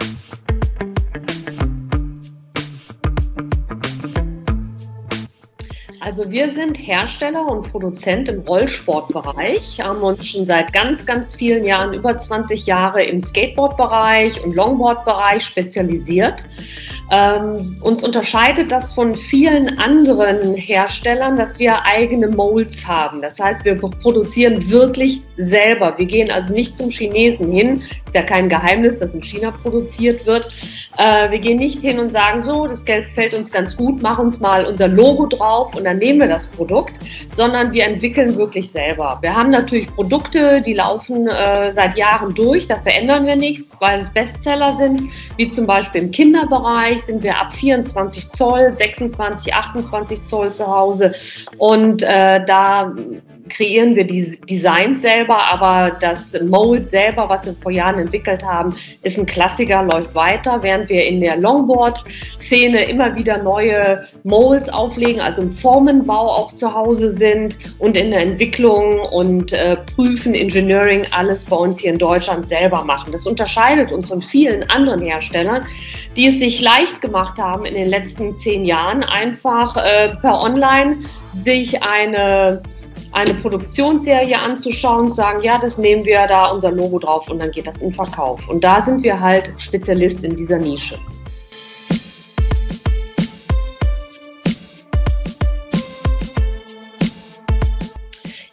Thank you. Also wir sind Hersteller und Produzent im Rollsportbereich, haben uns schon seit ganz, ganz vielen Jahren, über 20 Jahre im Skateboardbereich und Longboardbereich spezialisiert. Ähm, uns unterscheidet das von vielen anderen Herstellern, dass wir eigene Molds haben. Das heißt, wir produzieren wirklich selber. Wir gehen also nicht zum Chinesen hin. Ist ja kein Geheimnis, dass in China produziert wird. Äh, wir gehen nicht hin und sagen, so, das Geld fällt uns ganz gut, mach uns mal unser Logo drauf und dann nehmen wir das Produkt, sondern wir entwickeln wirklich selber. Wir haben natürlich Produkte, die laufen äh, seit Jahren durch, da verändern wir nichts, weil es Bestseller sind, wie zum Beispiel im Kinderbereich sind wir ab 24 Zoll, 26, 28 Zoll zu Hause und äh, da kreieren wir die Designs selber, aber das Mold selber, was wir vor Jahren entwickelt haben, ist ein Klassiker, läuft weiter, während wir in der Longboard-Szene immer wieder neue Molds auflegen, also im Formenbau auch zu Hause sind und in der Entwicklung und äh, Prüfen, Engineering, alles bei uns hier in Deutschland selber machen. Das unterscheidet uns von vielen anderen Herstellern, die es sich leicht gemacht haben in den letzten zehn Jahren, einfach äh, per Online sich eine eine Produktionsserie anzuschauen, sagen, ja, das nehmen wir da unser Logo drauf und dann geht das in Verkauf. Und da sind wir halt Spezialist in dieser Nische.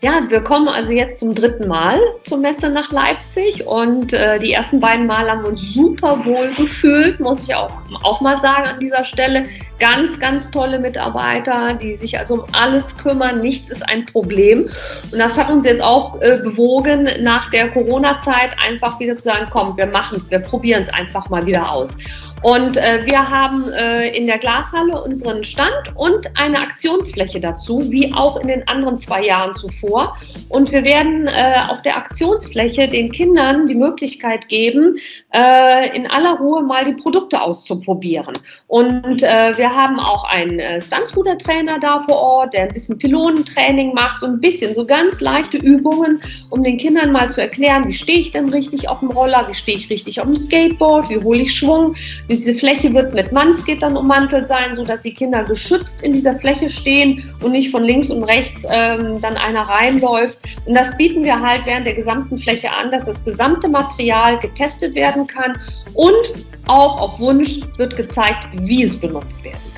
Ja, wir kommen also jetzt zum dritten Mal zur Messe nach Leipzig und äh, die ersten beiden Mal haben wir uns super wohl gefühlt, muss ich auch, auch mal sagen an dieser Stelle. Ganz, ganz tolle Mitarbeiter, die sich also um alles kümmern. Nichts ist ein Problem. Und das hat uns jetzt auch äh, bewogen, nach der Corona-Zeit einfach wieder zu sagen, komm, wir machen es, wir probieren es einfach mal wieder aus. Und äh, wir haben äh, in der Glashalle unseren Stand und eine Aktionsfläche dazu, wie auch in den anderen zwei Jahren zuvor. Und wir werden äh, auf der Aktionsfläche den Kindern die Möglichkeit geben, äh, in aller Ruhe mal die Produkte auszuprobieren. Und äh, wir haben auch einen äh, Stuntscooter-Trainer da vor Ort, der ein bisschen Pylonentraining macht, so ein bisschen, so ganz leichte Übungen, um den Kindern mal zu erklären, wie stehe ich denn richtig auf dem Roller, wie stehe ich richtig auf dem Skateboard, wie hole ich Schwung, diese Fläche wird mit Mannsgittern ummantelt sein, sodass die Kinder geschützt in dieser Fläche stehen und nicht von links und rechts ähm, dann einer reinläuft. Und das bieten wir halt während der gesamten Fläche an, dass das gesamte Material getestet werden kann und auch auf Wunsch wird gezeigt, wie es benutzt werden